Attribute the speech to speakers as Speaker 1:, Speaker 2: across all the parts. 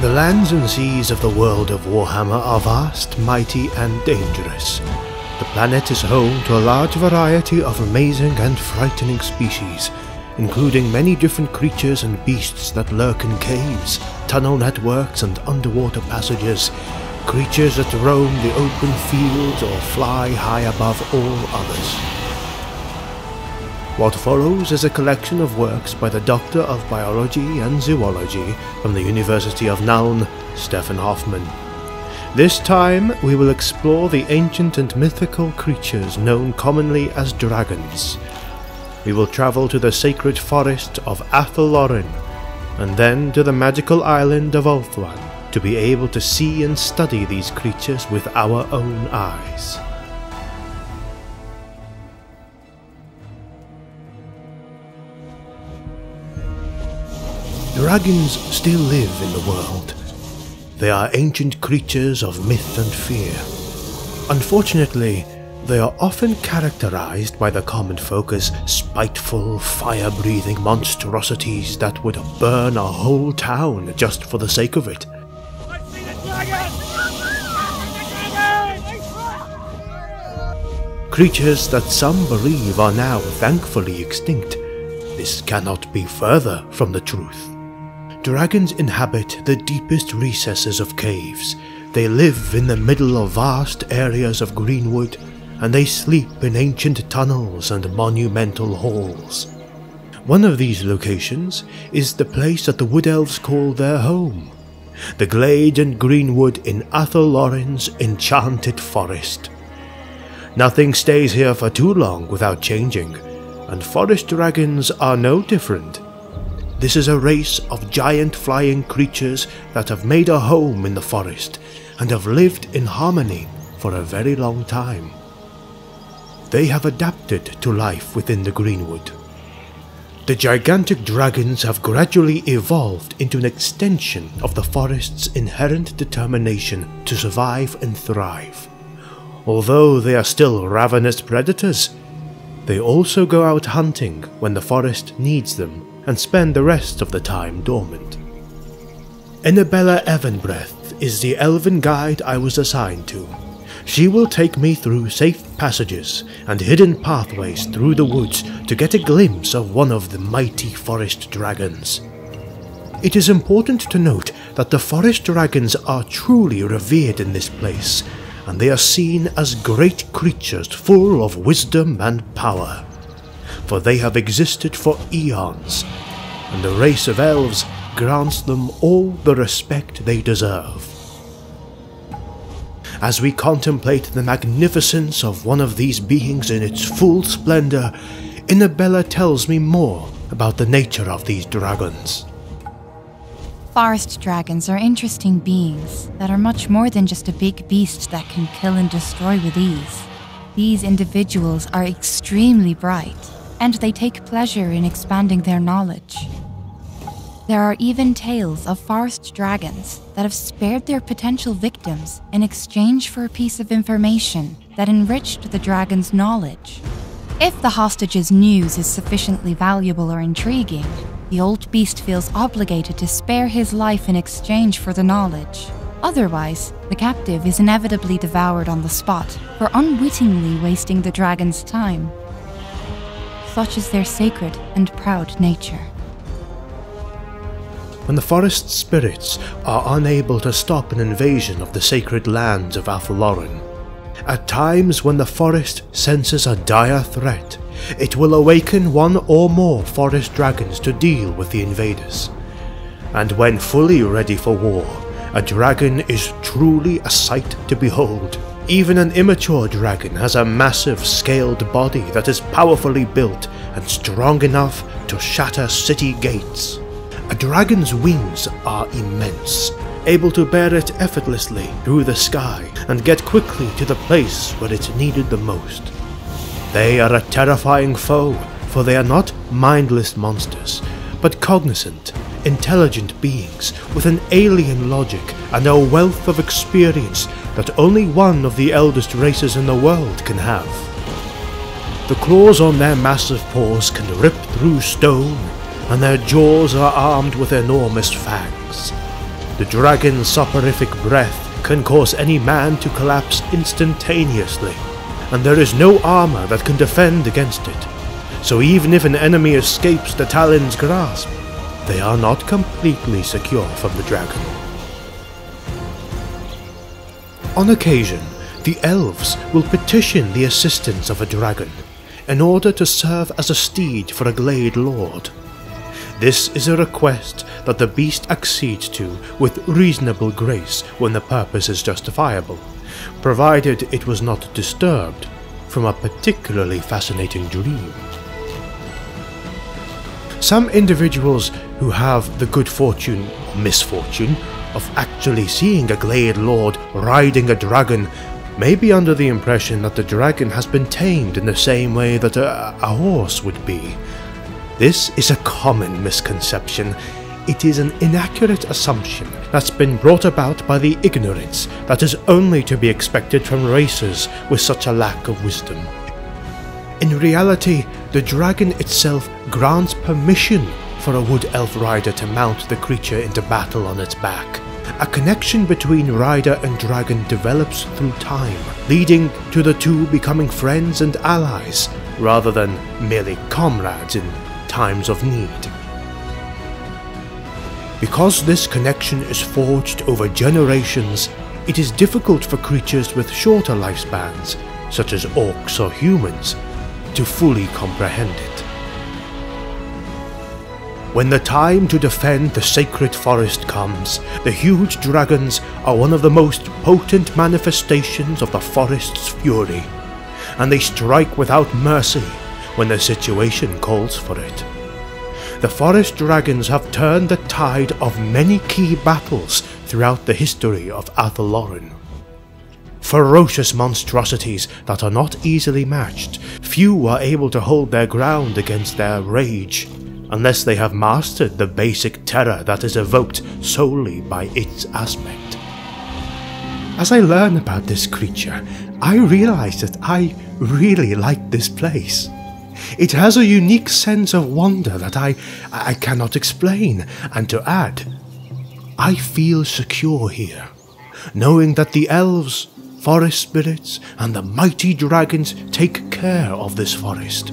Speaker 1: The lands and seas of the world of Warhammer are vast, mighty, and dangerous. The planet is home to a large variety of amazing and frightening species, including many different creatures and beasts that lurk in caves, tunnel networks, and underwater passages, creatures that roam the open fields or fly high above all others. What follows is a collection of works by the Doctor of Biology and Zoology from the University of Nuln, Steffan Hoffman. This time we will explore the ancient and mythical creatures known commonly as dragons. We will travel to the sacred forest of Athel and then to the magical island of Ulthuan to be able to see and study these creatures with our own eyes. Dragons still live in the world. They are ancient creatures of myth and fear. Unfortunately, they are often characterized by the common folk as spiteful, fire breathing monstrosities that would burn a whole town just for the sake of it. Creatures that some believe are now thankfully extinct. This cannot be further from the truth. Dragons inhabit the deepest recesses of caves. They live in the middle of vast areas of greenwood, and they sleep in ancient tunnels and monumental halls. One of these locations is the place that the Wood Elves call their home, the glade and greenwood in Athel Loren's enchanted forest. Nothing stays here for too long without changing, and forest dragons are no different. This is a race of giant flying creatures that have made a home in the forest and have lived in harmony for a very long time. They have adapted to life within the Greenwood. The gigantic dragons have gradually evolved into an extension of the forest's inherent determination to survive and thrive. Although they are still ravenous predators, they also go out hunting when the forest needs them and spend the rest of the time dormant. Annabella Evanbreth is the elven guide I was assigned to. She will take me through safe passages and hidden pathways through the woods to get a glimpse of one of the mighty forest dragons. It is important to note that the forest dragons are truly revered in this place, and they are seen as great creatures full of wisdom and power for they have existed for eons, and the race of elves grants them all the respect they deserve. As we contemplate the magnificence of one of these beings in its full splendor, Annabella tells me more about the nature of these dragons.
Speaker 2: Forest dragons are interesting beings that are much more than just a big beast that can kill and destroy with ease. These individuals are extremely bright and they take pleasure in expanding their knowledge. There are even tales of forest dragons that have spared their potential victims in exchange for a piece of information that enriched the dragon's knowledge. If the hostage's news is sufficiently valuable or intriguing, the old beast feels obligated to spare his life in exchange for the knowledge. Otherwise, the captive is inevitably devoured on the spot for unwittingly wasting the dragon's time such is their sacred and proud nature.
Speaker 1: When the forest spirits are unable to stop an invasion of the sacred lands of Athel Loren, at times when the forest senses a dire threat, it will awaken one or more forest dragons to deal with the invaders. And when fully ready for war, a dragon is truly a sight to behold. Even an immature dragon has a massive scaled body that is powerfully built and strong enough to shatter city gates. A dragon's wings are immense, able to bear it effortlessly through the sky and get quickly to the place where it's needed the most. They are a terrifying foe, for they are not mindless monsters, but cognizant, intelligent beings with an alien logic and a wealth of experience that only one of the eldest races in the world can have. The claws on their massive paws can rip through stone, and their jaws are armed with enormous fangs. The dragon's soporific breath can cause any man to collapse instantaneously, and there is no armor that can defend against it. So even if an enemy escapes the Talon's grasp, they are not completely secure from the dragon. On occasion, the elves will petition the assistance of a dragon in order to serve as a steed for a glade lord. This is a request that the beast accedes to with reasonable grace when the purpose is justifiable, provided it was not disturbed from a particularly fascinating dream. Some individuals who have the good fortune or misfortune of actually seeing a Glade Lord riding a dragon may be under the impression that the dragon has been tamed in the same way that a, a horse would be. This is a common misconception. It is an inaccurate assumption that's been brought about by the ignorance that is only to be expected from racers with such a lack of wisdom. In reality, the dragon itself grants permission for a wood elf rider to mount the creature into battle on its back. A connection between rider and dragon develops through time, leading to the two becoming friends and allies, rather than merely comrades in times of need. Because this connection is forged over generations, it is difficult for creatures with shorter lifespans, such as orcs or humans, to fully comprehend it. When the time to defend the sacred forest comes, the huge dragons are one of the most potent manifestations of the forest's fury, and they strike without mercy when the situation calls for it. The forest dragons have turned the tide of many key battles throughout the history of Athel Loren. Ferocious monstrosities that are not easily matched, few are able to hold their ground against their rage, unless they have mastered the basic terror that is evoked solely by its aspect. As I learn about this creature, I realize that I really like this place. It has a unique sense of wonder that I, I cannot explain, and to add, I feel secure here, knowing that the elves, forest spirits, and the mighty dragons take care of this forest.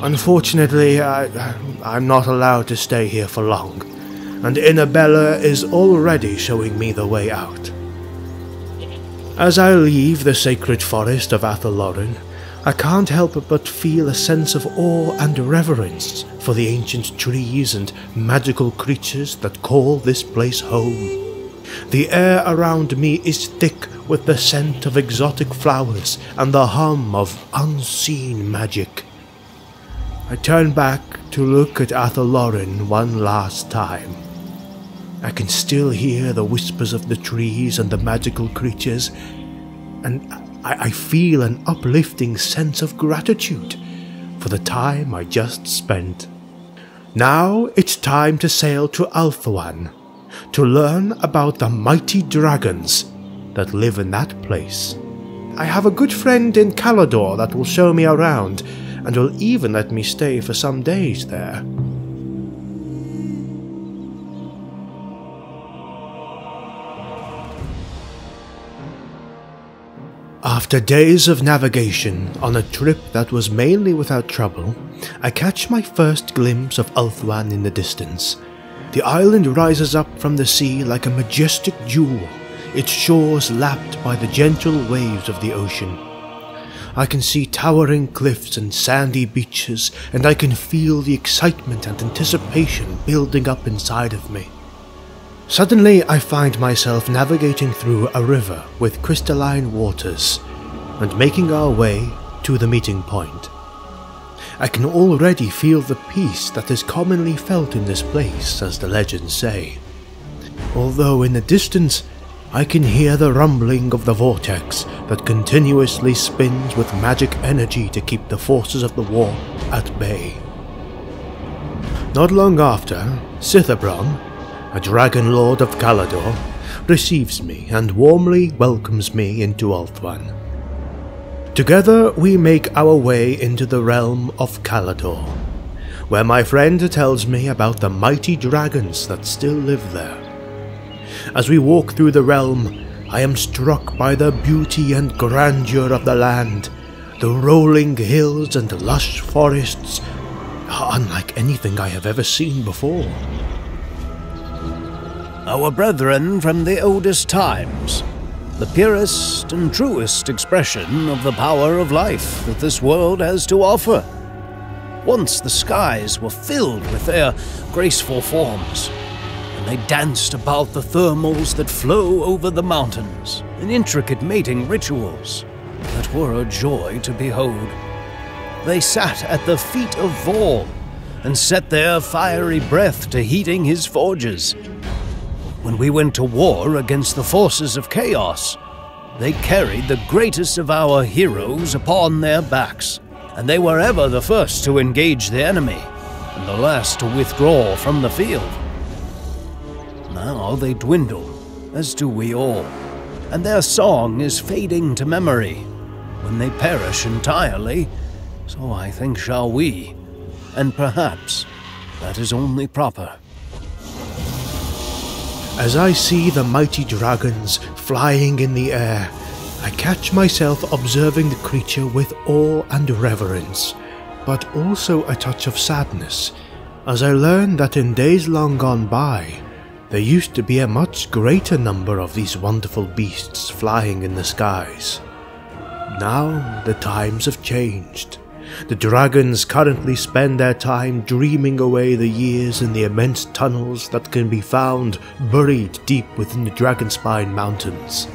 Speaker 1: Unfortunately, I, I'm not allowed to stay here for long, and Annabella is already showing me the way out. As I leave the sacred forest of Athel Loren, I can't help but feel a sense of awe and reverence for the ancient trees and magical creatures that call this place home. The air around me is thick with the scent of exotic flowers and the hum of unseen magic. I turn back to look at Athel Loren one last time. I can still hear the whispers of the trees and the magical creatures, and I, I feel an uplifting sense of gratitude for the time I just spent. Now it's time to sail to Ulthuan to learn about the mighty dragons that live in that place. I have a good friend in Caledor that will show me around and will even let me stay for some days there. After days of navigation on a trip that was mainly without trouble, I catch my first glimpse of Ulthuan in the distance. The island rises up from the sea like a majestic jewel, its shores lapped by the gentle waves of the ocean. I can see towering cliffs and sandy beaches, and I can feel the excitement and anticipation building up inside of me. Suddenly, I find myself navigating through a river with crystalline waters and making our way to the meeting point. I can already feel the peace that is commonly felt in this place, as the legends say. Although in the distance, I can hear the rumbling of the vortex that continuously spins with magic energy to keep the forces of the war at bay. Not long after, Sithebron, a dragon lord of Caledor, receives me and warmly welcomes me into Ulthuan. Together we make our way into the realm of Caledor, where my friend tells me about the mighty dragons that still live there. As we walk through the realm, I am struck by the beauty and grandeur of the land. The rolling hills and lush forests are unlike anything I have ever seen before.
Speaker 3: Our brethren from the oldest times, the purest and truest expression of the power of life that this world has to offer. Once the skies were filled with their graceful forms, and they danced about the thermals that flow over the mountains in intricate mating rituals that were a joy to behold. They sat at the feet of Vaul and set their fiery breath to heating his forges. When we went to war against the forces of chaos, they carried the greatest of our heroes upon their backs and they were ever the first to engage the enemy, and the last to withdraw from the field. Now they dwindle, as do we all, and their song is fading to memory. When they perish entirely, so I think shall we, and perhaps that is only proper.
Speaker 1: As I see the mighty dragons flying in the air, I catch myself observing the creature with awe and reverence, but also a touch of sadness, as I learn that in days long gone by, there used to be a much greater number of these wonderful beasts flying in the skies. Now the times have changed. The dragons currently spend their time dreaming away the years in the immense tunnels that can be found buried deep within the Dragonspine Mountains.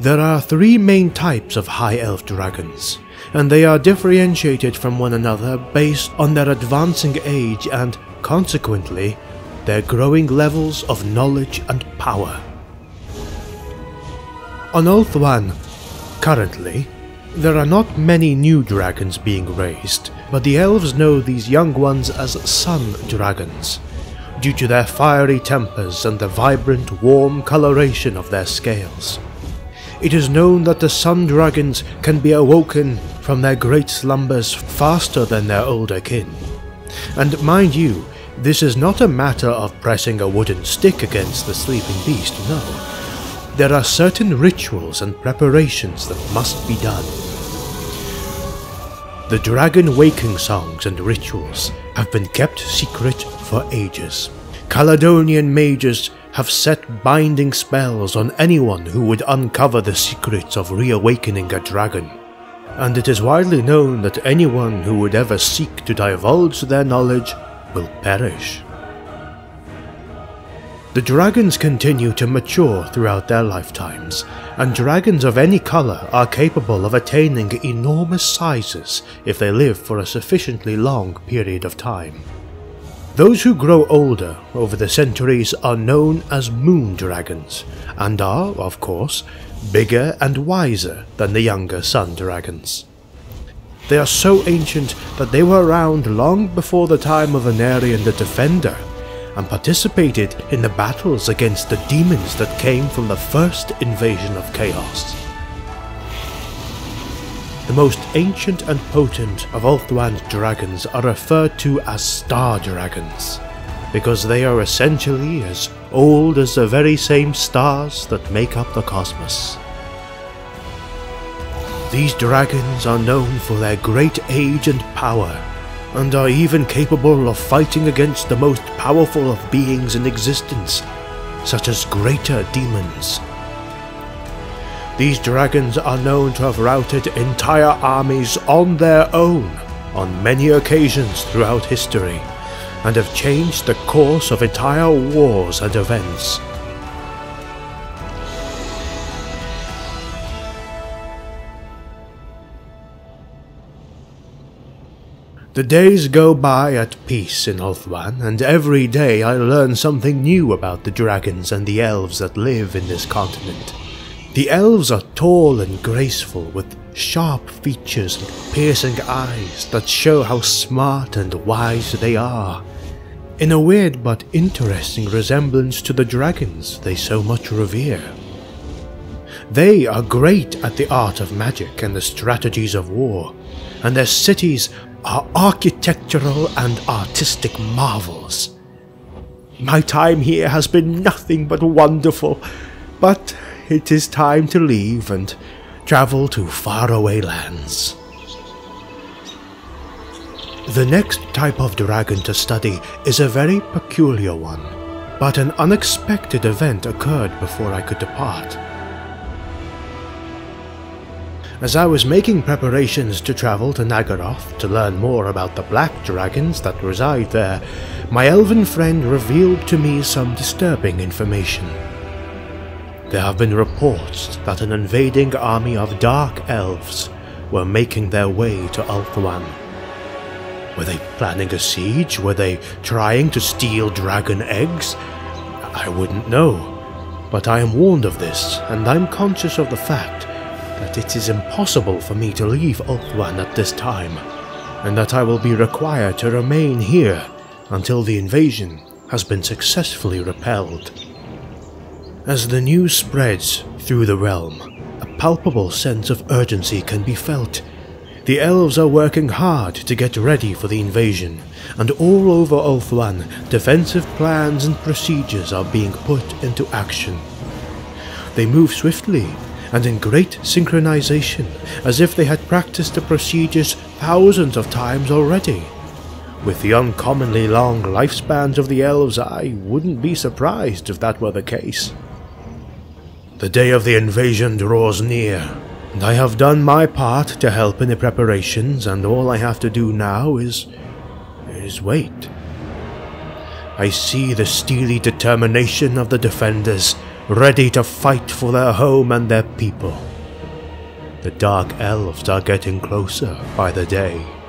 Speaker 1: There are three main types of High Elf dragons, and they are differentiated from one another based on their advancing age and, consequently, their growing levels of knowledge and power. On Ulthuan, currently, there are not many new dragons being raised, but the elves know these young ones as sun dragons, due to their fiery tempers and the vibrant, warm coloration of their scales. It is known that the sun dragons can be awoken from their great slumbers faster than their older kin. And mind you, this is not a matter of pressing a wooden stick against the sleeping beast, no. There are certain rituals and preparations that must be done. The dragon waking songs and rituals have been kept secret for ages. Caledorian mages have set binding spells on anyone who would uncover the secrets of reawakening a dragon, and it is widely known that anyone who would ever seek to divulge their knowledge will perish. The dragons continue to mature throughout their lifetimes, and dragons of any colour are capable of attaining enormous sizes if they live for a sufficiently long period of time. Those who grow older over the centuries are known as moon dragons, and are, of course, bigger and wiser than the younger sun dragons. They are so ancient that they were around long before the time of Aenarion the Defender, and participated in the battles against the demons that came from the first invasion of Chaos. The most ancient and potent of Ulthuan's dragons are referred to as star dragons, because they are essentially as old as the very same stars that make up the cosmos. These dragons are known for their great age and power, and are even capable of fighting against the most powerful of beings in existence, such as greater demons these dragons are known to have routed entire armies on their own on many occasions throughout history, and have changed the course of entire wars and events. The days go by at peace in Ulthuan, and every day I learn something new about the dragons and the elves that live in this continent. The elves are tall and graceful, with sharp features and piercing eyes that show how smart and wise they are, in a weird but interesting resemblance to the dragons they so much revere. They are great at the art of magic and the strategies of war, and their cities are architectural and artistic marvels. My time here has been nothing but wonderful, but it is time to leave and travel to faraway lands. The next type of dragon to study is a very peculiar one, but an unexpected event occurred before I could depart. As I was making preparations to travel to Naggaroth to learn more about the black dragons that reside there, my elven friend revealed to me some disturbing information. There have been reports that an invading army of dark elves were making their way to Ulthuan. Were they planning a siege? Were they trying to steal dragon eggs? I wouldn't know. But I am warned of this, and I'm conscious of the fact that it is impossible for me to leave Ulthuan at this time, and that I will be required to remain here until the invasion has been successfully repelled. As the news spreads through the realm, a palpable sense of urgency can be felt. The elves are working hard to get ready for the invasion, and all over Ulthuan, defensive plans and procedures are being put into action. They move swiftly and in great synchronization, as if they had practiced the procedures thousands of times already. With the uncommonly long lifespans of the elves, I wouldn't be surprised if that were the case. The day of the invasion draws near, and I have done my part to help in the preparations, and all I have to do now is. is wait. I see the steely determination of the defenders ready to fight for their home and their people. The Dark Elves are getting closer by the day.